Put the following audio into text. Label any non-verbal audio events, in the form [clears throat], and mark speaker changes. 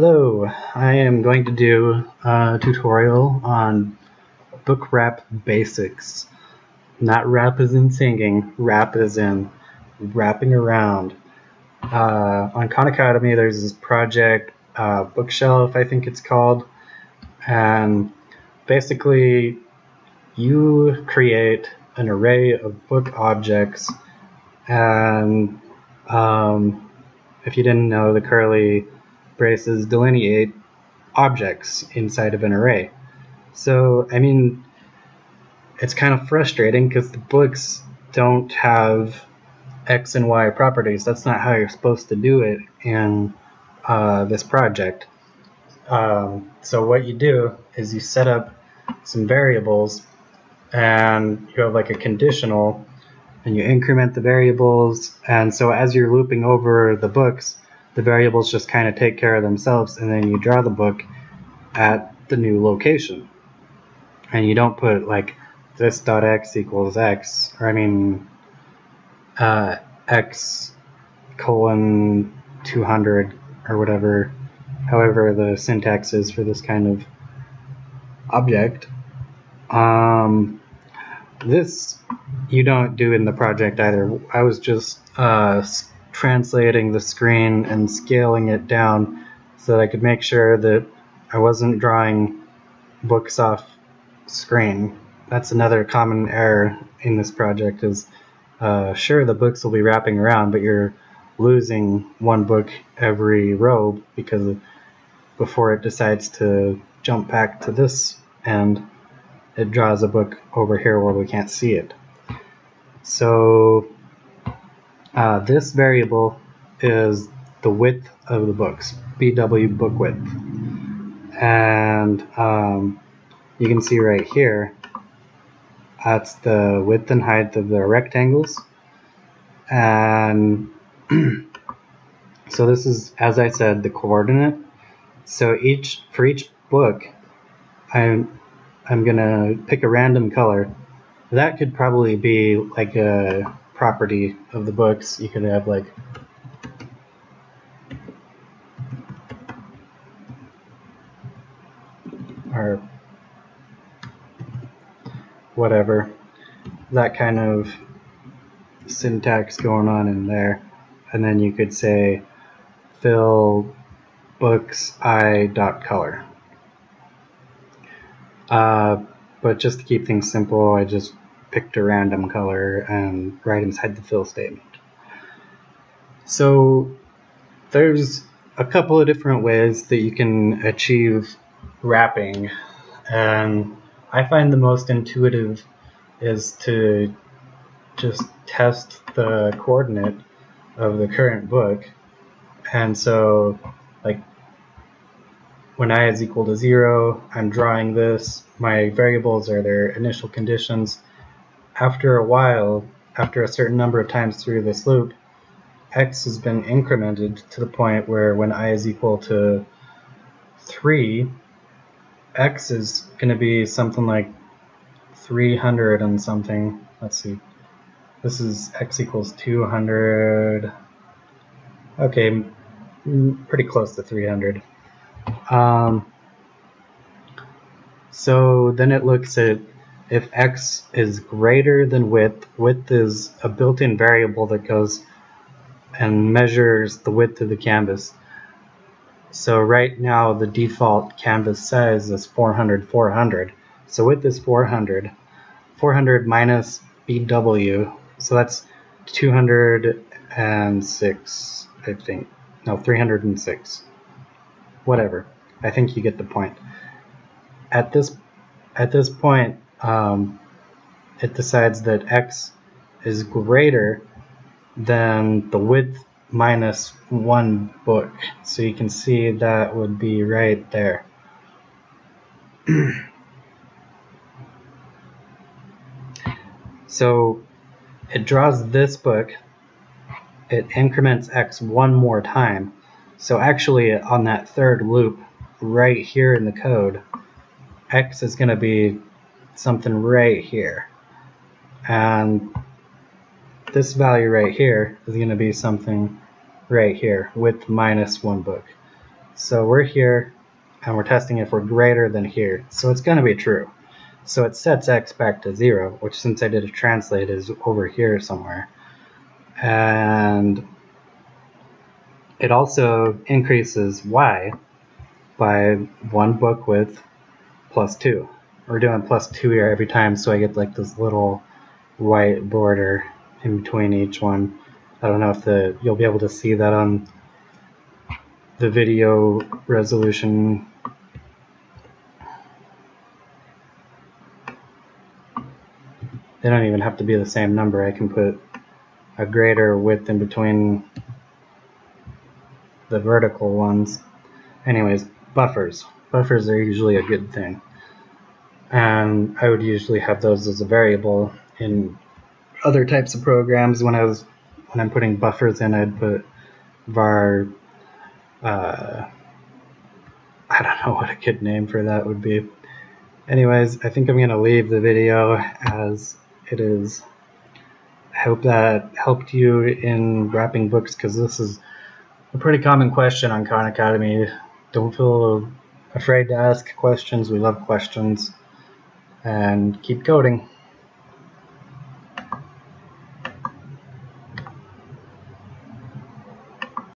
Speaker 1: Hello, I am going to do a tutorial on book wrap basics. Not rap as in singing, rap as in wrapping around. Uh, on Khan Academy there's this project, uh, Bookshelf I think it's called, and basically you create an array of book objects and um, if you didn't know the curly braces delineate objects inside of an array. So, I mean, it's kind of frustrating because the books don't have X and Y properties. That's not how you're supposed to do it in uh, this project. Um, so what you do is you set up some variables and you have like a conditional and you increment the variables and so as you're looping over the books the variables just kind of take care of themselves and then you draw the book at the new location. And you don't put like this dot x equals x or I mean uh, x colon 200 or whatever however the syntax is for this kind of object. Um, this you don't do in the project either. I was just uh, translating the screen and scaling it down so that I could make sure that I wasn't drawing books off screen. That's another common error in this project is uh, sure the books will be wrapping around but you're losing one book every row because before it decides to jump back to this end it draws a book over here where we can't see it. So uh, this variable is the width of the books, BW book width. And um, you can see right here, that's the width and height of the rectangles. And [clears throat] so this is, as I said, the coordinate. So each for each book, I'm I'm gonna pick a random color. That could probably be like a property of the books. You could have like or whatever that kind of syntax going on in there and then you could say fill books i dot color uh, but just to keep things simple I just picked a random color and right inside the fill statement. So there's a couple of different ways that you can achieve wrapping and I find the most intuitive is to just test the coordinate of the current book and so like when i is equal to 0 I'm drawing this my variables are their initial conditions after a while, after a certain number of times through this loop, x has been incremented to the point where when i is equal to 3, x is going to be something like 300 and something. Let's see. This is x equals 200. Okay, pretty close to 300. Um, so then it looks at if x is greater than width, width is a built-in variable that goes and measures the width of the canvas. So right now the default canvas size is 400, 400. So width is 400. 400 minus BW, so that's 206, I think. No, 306. Whatever. I think you get the point. At this at this point, um, it decides that x is greater than the width minus one book. So you can see that would be right there. so it draws this book, it increments x one more time. So actually on that third loop right here in the code, x is going to be something right here. And this value right here is going to be something right here with minus one book. So we're here and we're testing if we're greater than here. So it's going to be true. So it sets x back to 0, which since I did a translate is over here somewhere. And it also increases y by one book width plus 2. We're doing plus 2 here every time, so I get like this little white border in between each one. I don't know if the you'll be able to see that on the video resolution. They don't even have to be the same number. I can put a greater width in between the vertical ones. Anyways buffers. Buffers are usually a good thing and I would usually have those as a variable in other types of programs when I was when I'm putting buffers in I'd put var uh, I don't know [laughs] what a good name for that would be. Anyways, I think I'm going to leave the video as it is. I hope that helped you in wrapping books because this is a pretty common question on Khan Academy. Don't feel afraid to ask questions. We love questions. And keep coding.